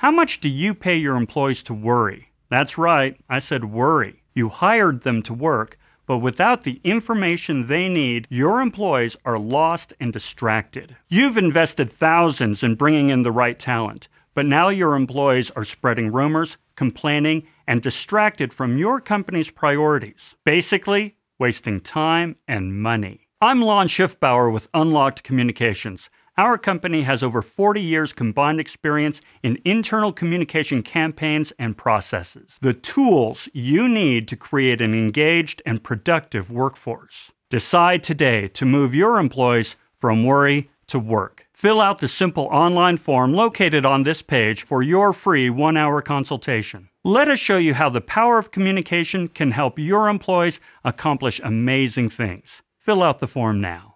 How much do you pay your employees to worry? That's right, I said worry. You hired them to work, but without the information they need, your employees are lost and distracted. You've invested thousands in bringing in the right talent, but now your employees are spreading rumors, complaining, and distracted from your company's priorities. Basically, wasting time and money. I'm Lon Schiffbauer with Unlocked Communications. Our company has over 40 years combined experience in internal communication campaigns and processes, the tools you need to create an engaged and productive workforce. Decide today to move your employees from worry to work. Fill out the simple online form located on this page for your free one hour consultation. Let us show you how the power of communication can help your employees accomplish amazing things. Fill out the form now.